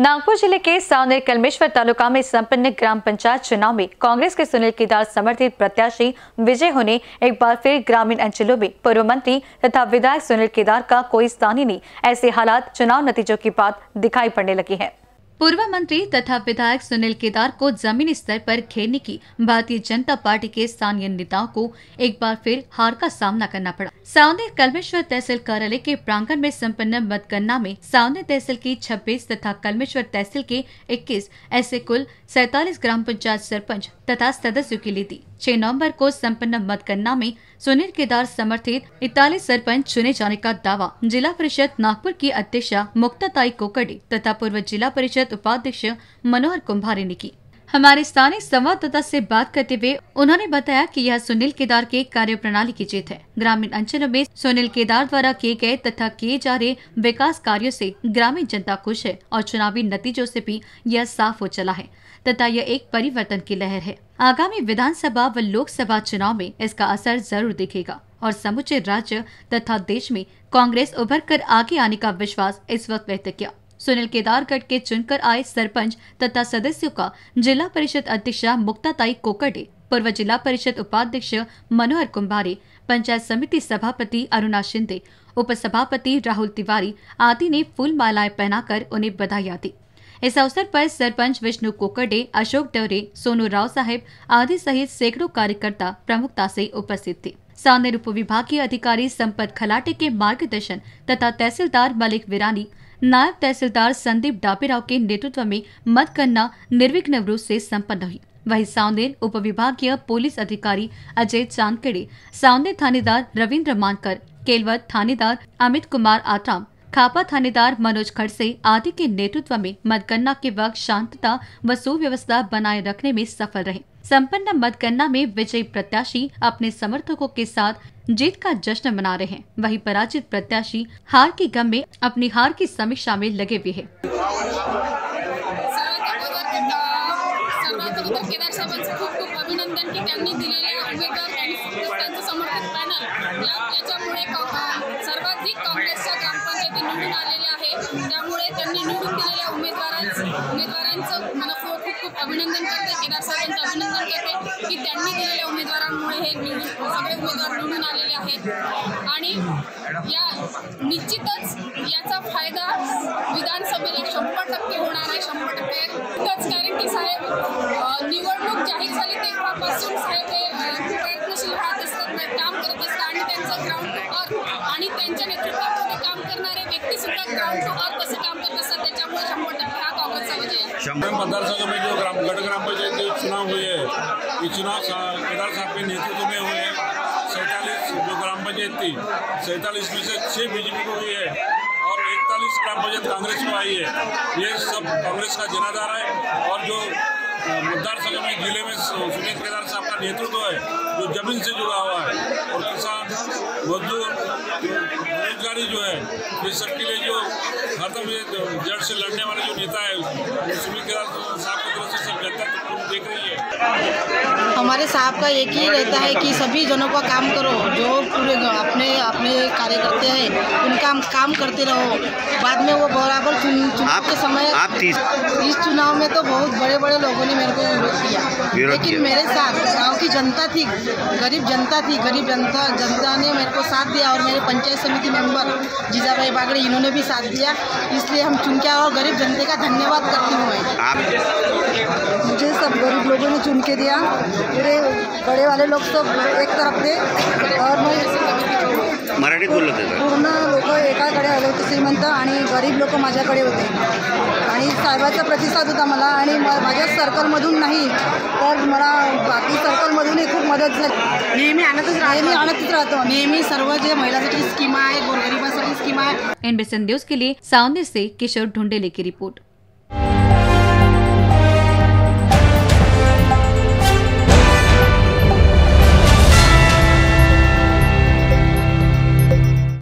नागपुर ज़िले के सावनेर कलमेश्वर तालुका में संपन्न ग्राम पंचायत चुनाव में कांग्रेस के सुनील केदार समर्थित प्रत्याशी विजय होने एक बार फिर ग्रामीण अंचलों में पूर्व मंत्री तथा विधायक सुनील केदार का कोई स्थान ही नहीं। ऐसे हालात चुनाव नतीजों की बात दिखाई पड़ने लगी है। पूर्व मंत्री तथा विधायक सुनील केदार को जमीनी स्तर पर घेरने की भारतीय जनता पार्टी के स्थानीय नेताओं को एक बार फिर हार का सामना करना पड़ा। सावने कलमेश्वर तहसील कार्यालय के प्रांगण में संपन्न मतगणना में सावने तहसील की 26 तथा कलमेश्वर तहसील के 21 ऐसे कुल सैतालीस ग्राम पंचायत सरपंच तथा सदस्यों की ली थी छह नवंबर को संपन्न मतगणना में सुनील केदार समर्थित इकतालीस सरपंच चुने जाने का दावा। जिला परिषद नागपुर की अध्यक्षा मुक्ताताई कोकड़े तथा पूर्व जिला परिषद उपाध्यक्ष मनोहर कुंभारे ने की। हमारे स्थानीय संवाददाता से बात करते हुए उन्होंने बताया कि यह सुनील केदार के कार्य प्रणाली की जीत है। ग्रामीण अंचलों में सुनील केदार द्वारा किए गए तथा किए जा रहे विकास कार्यों से ग्रामीण जनता खुश है और चुनावी नतीजों से भी यह साफ़ हो चला है तथा यह एक परिवर्तन की लहर है। आगामी विधानसभा व लोकसभा चुनाव में इसका असर ज़रूर दिखेगा और समुचे राज्य तथा देश में कांग्रेस उभर कर आगे आने का विश्वास इस वक्त व्यक्त किया। सुनील केदारगढ़ के चुनकर आए सरपंच तथा सदस्यों का जिला परिषद अध्यक्षा मुक्ताताई कोकड़े पूर्व जिला परिषद उपाध्यक्ष मनोहर कुंभारे, पंचायत समिति सभापति अरुणा शिंदे उप सभापति राहुल तिवारी आदि ने फूल मालाएँ पहनाकर उन्हें बधाई दी इस अवसर पर सरपंच विष्णु कोकड़े अशोक डवरे सोनू राव साहेब आदि सहित सैकड़ों कार्यकर्ता प्रमुखता से उपस्थित थे। सामने उप विभागीय अधिकारी संपत खलाटे के मार्गदर्शन तथा तहसीलदार मलिक विरानी नायब तहसीलदार संदीप डापेराव के नेतृत्व में मतगणना निर्विघ्न रूप से संपन्न हुई। वही साउंदेर उप विभागीय पुलिस अधिकारी अजय चांदकेड़े साउंदेर थानेदार रविंद्र मानकर, केलवत थानेदार अमित कुमार आत्राम खापा थानेदार मनोज खड़से आदि के नेतृत्व में मतगणना के वक्त शांतता व सुव्यवस्था बनाए रखने में सफल रहे। संपन्न मतगणना में विजयी प्रत्याशी अपने समर्थकों के साथ जीत का जश्न मना रहे हैं। वहीं पराजित प्रत्याशी हार के गम में अपनी हार की समीक्षा में लगे हुए हैं। आणि या निश्चितच याचा फायदा विधानसभेला शंभर टक्के होणार आहे शंभर टक्के. कारण की साहेब निवडणूक जाहीर झाली तेव्हापासून साहेब हे प्रयत्नशील राहत असतात काम करत असतात आणि त्यांचं ग्राउंड टू अर्थ आणि त्यांच्या नेतृत्वामध्ये काम करणारे व्यक्ती सुद्धा ग्राउंड टू अर्थ असं काम करत असतात. त्याच्यामुळे शंभर टक्के हा काँग्रेसचा विजय शंभर मतदार में जो ग्राम गढ़ ग्राम पंचायत चुनाव हुए हैं ये चुनाव केदार साहब के नेतृत्व में हुए हैं सैंतालीस जो ग्राम सैंतालीस में से छः बीजेपी को हुई है और इकतालीस ग्राम पंचायत कांग्रेस को आई है। ये सब कांग्रेस का जनाधार है और जो मतदार संघ में, ज़िले में सुनील केदार साहब का नेतृत्व है, जो ज़मीन से जुड़ा हुआ है और किसान, मजदूर बेरोजगारी जो है, ये सबके लिए जो हरदम जड़ से लड़ने वाले जो नेता है सुनील केदार साहब की तरफ़ से सब जनता देख रही है। हमारे साहब का एक ही रहता है कि सभी जनों का काम करो जो पूरे अपने अपने कार्य करते हैं उनका काम करते रहो। बाद में वो बराबर चुनाव के समय आप इस चुनाव में तो बहुत बड़े बड़े लोगों ने मेरे को विरोध किया। लेकिन मेरे साथ गाँव की जनता थी गरीब जनता थी गरीब जनता जनता ने मेरे को साथ दिया और मेरे पंचायत समिति मेंबर जीजा भाई बागड़े इन्होंने भी साथ दिया। इसलिए हम चुन के और गरीब जनता का धन्यवाद करती हूँ मैं। सब गरीब लोगों ने चुन के दिया। मेरे बड़े वाले लोग सब एक तरफ थे और मैं मराठीत बोलत पूर्ण लोक एकाकडे आले होते श्रीमंत आणि गरीब लोक माझ्याकडे होते. आणि साहेबाचा प्रतिसाद होता मला आणि माझ्या सर्कलमधून नाही तर मला बाकी सर्कलमधूनही खूप मदत झाली. नेहमी आणतच नेहमी आणतच राहतो. नेहमी सर्व जे महिलांसाठी स्कीम आहे गोरगरिबांसाठी स्कीम आहे. एनबीसी न्यूज के लिए सावने से किशोर ढूंढेले की रिपोर्ट